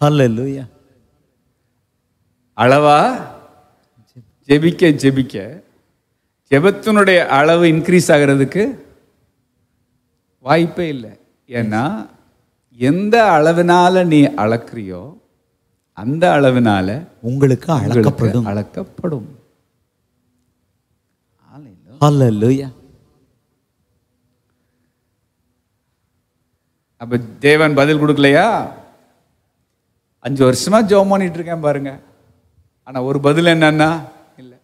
ஹalleluya அளவா? ஜெபிக்க ஜெபிக்க. ஜெபத்தினுடைய அளவு இன்க்ரீஸ் ஆகிறதுக்கு வாய்ப்பே இல்லை. ஏன்னா எந்த அளவினால நீ அளக்குறியோ அந்த அளவினால உங்களுக்கு அளக்கப்படும். அளக்கப்படும். அப்ப தேவன் பதில் கொடுக்கலையா? அஞ்சு வருஷமா ஜெபம் பண்ணிட்டு இருக்கேன் பாருங்க. ஆனா ஒரு பதில் என்னன்னா இல்ல.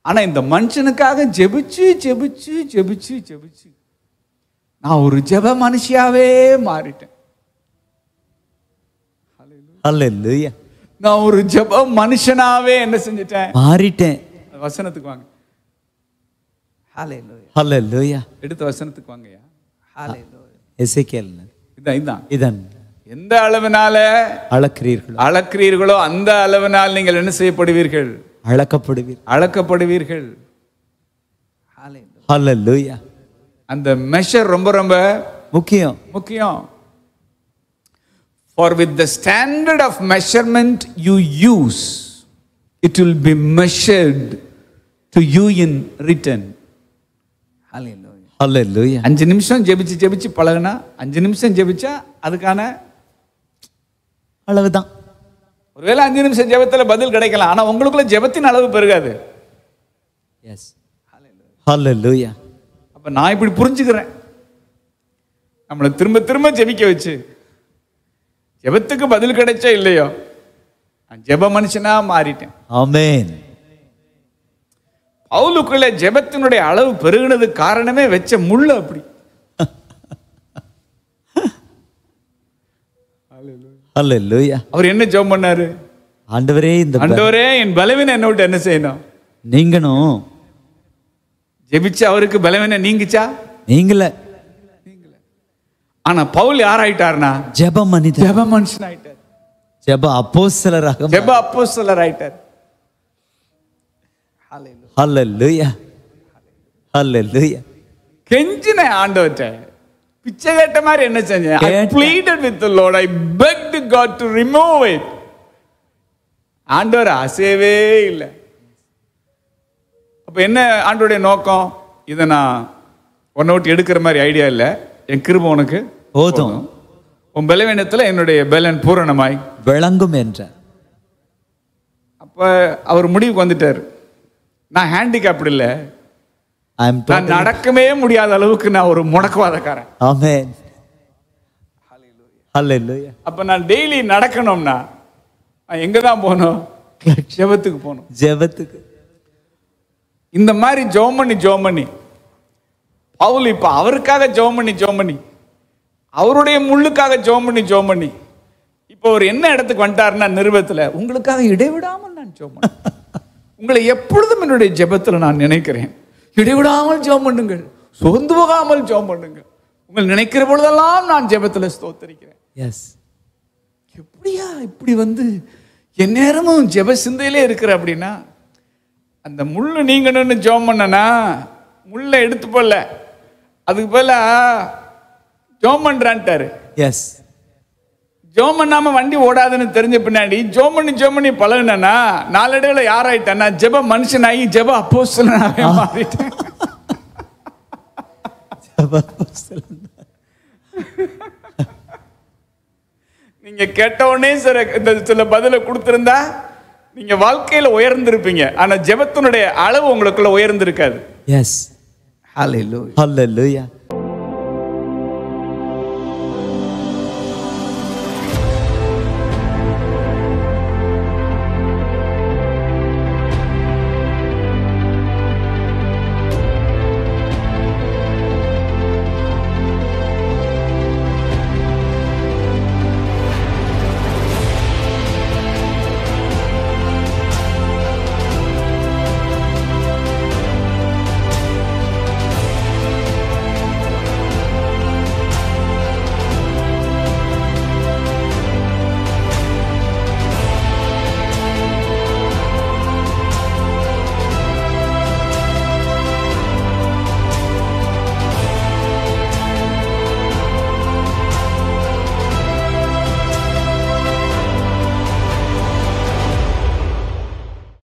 ஆனா இந்த மனுஷனுக்காக ஜெபிச்சு ஜெபிச்சு ஜெபிச்சு ஜெபிச்சு நான் ஒரு ஜெப மனுஷியாவே மாறிட்டேன். ஹalleluya. நான் ஒரு ஜெப மனுஷனாவே என்ன செஞ்சிட்டேன்? மாறிட்டேன். வசனத்துக்கு வாங்க. ஹalleluya. ஹalleluya. எடுத்த வசனத்துக்கு வாங்கய்யா. ஹalleluya. எசேக்கியேல் இதான் இதான். இதன். எந்த அளவினால அளக்கிறீர்களோ? அளக்கிறீர்களோ அந்த அளவினால் நீங்கள் என்ன செய்யப்படுவீர்கள்? அளக்கப்படுவீர். அளக்கப்படுவீர்கள். அந்த மெஷர் ரொம்ப ரொம்ப முக்கியம். முக்கியம். For with the standard of measurement you use it will be measured to you in ஹalleluya அஞ்சு நிமிஷம் ஜெபிச்சு ஜெபிச்சு பழகுனா அஞ்சு நிமிஷம் ஜெபிச்சா அதுக்கான அளவுதான் ஒருவேளை அஞ்சு நிமிஷம் ஜெபத்துல பதில் கிடைக்கலாம். ஆனா உங்களுக்குள்ள ஜெபத்தின் அளவு பெருகாது. எஸ் ஹalleluya. அப்ப நான் இப்படி புரிஞ்சுக்கிறேன். நம்மளை திரும்ப திரும்ப ஜெபிக்க வச்சு. ஜெபத்துக்கு பதில் கிடைச்சா இல்லையோ? நான் ஜெப மனுஷனா மாறிட்டேன். ஆமென். பவுலுக்குள்ள ஜெபத்தினுடைய அளவு பெருகினதுக்கு காரணமே வச்ச முள்ளு அப்படி. அவர் என்ன ஜெபம் பண்ணாரு? ஆண்டவரே இந்த ஆண்டவரே என் பலவீனம் என்ன விட்டு என்ன செய்யணும்? நீங்களும் ஜெபிச்சு அவருக்கு பலவீனம் நீங்கிச்சா? நீங்கள ஆனா பவுல் யார் ஆயிட்டார்னா ஜெப மனிதர். ஜெப மனுஷன் ஆயிட்டார் ஜெப அப்போஸ்தலராக ஜெப அப்போஸ்தலர் ஆயிட்டார் ஹalleluya ஹalleluya கெஞ்சின ஆண்டவர்கிட்ட பிச்சை கேட்ட மாதிரி என்ன செஞ்சேன்? கேட்ட. pleaded with the Lord. I begged God to remove it. ஆண்டவர் அசையவே இல்லை. அப்ப என்ன ஆண்டவருடைய நோக்கம்? இதை நான் ஒன்ன விட்டு எடுக்கிற மாதிரி ஐடியா இல்லை. என் கிருபை உனக்கு போதும். உன் பலவீனத்துல என்னுடைய பலன் பூரணமாய். விளங்கும் என்றார் அப்ப அவர் முடிவுக்கு வந்துட்டார். நான் ஹேண்டிகேப்டு இல்லை. நான் நடக்கவே முடியாத அளவுக்கு நான் ஒரு முடக்குவாதக்காரன். ஆமென் ஹalleluya அப்ப நான் டெய்லி நடக்கணும்னா நான் எங்க தான் போகணும்? ஜெபத்துக்கு போகணும். ஜெபத்துக்கு. இந்த மாதிரி ஜெபம் பண்ணி பவுல் இப்ப அவருக்காக ஜெபம் பண்ணி அவருடைய முள்ளுக்காக ஜெபம் பண்ணி இப்போ அவர் என்ன இடத்துக்கு வந்துட்டாருன்னா நிருபத்துல உங்களுக்காக இடைவிடாமல் நான் பண்ணேன் உங்களை எப்பொழுதும் என்னுடைய ஜெபத்துல நான் நினைக்கிறேன். இடைவிடாமல் ஜெபம் பண்ணுங்கள். சோர்ந்து போகாமல் ஜெபம் பண்ணுங்கள். உங்கள் நினைக்கிற பொழுதெல்லாம் நான் ஜெபத்துல ஸ்தோத்தரிக்கிறேன். எஸ் எப்படியா இப்படி வந்து என் நேரமும் ஜெப சிந்தையிலே இருக்கிற அப்படின்னா அந்த முள்ளு நீங்கணும்னு ஜெபம் பண்ணனா முள்ளை எடுத்து போடல. அதுக்கு பதிலா ஜெபம் பண்றான்ட்டாரு. எஸ் ஜெபம் பண்ணாம வண்டி ஓடாதுன்னு தெரிஞ்ச பின்னாடி ஜெபம் பண்ணி ஜெபம் பண்ணி பழகுனா நாளடைவில் யாராயிட்டேன்னா ஜெப மனுஷனாகி ஜெப அப்போஸ்தலனாவே மாறிட்டேன். நீங்க கேட்ட உடனே சில இந்த சில பதிலை கொடுத்திருந்தா நீங்க வாழ்க்கையில உயர்ந்திருப்பீங்க. ஆனா ஜெபத்தினுடைய அளவு உங்களுக்குள்ள உயர்ந்திருக்காது. எஸ் ஹalleluya